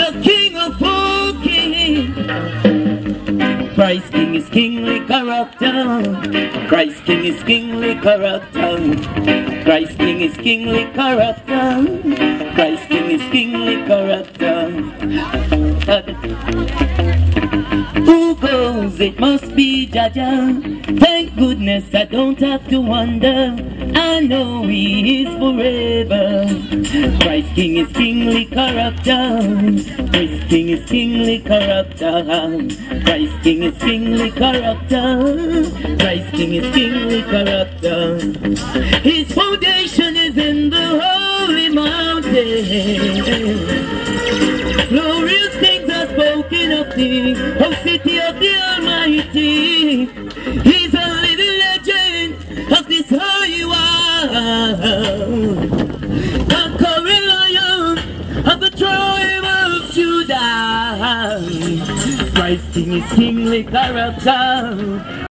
The king of all kings. Christ King is kingly character. Christ King is kingly character. Christ King is kingly character. Christ King is kingly character. Who goes? It must be Jah Jah. Thank goodness I don't have to wonder. I know He is forever. Christ King is kingly character. Christ King is kingly character. Christ King is kingly character. Christ King is kingly character. His foundation is in the holy mountain. Are spoken of thee, O city of the Almighty. He's a living legend of this holy world. Conquering lion of the tribe of Judah. Christ in his kingly character.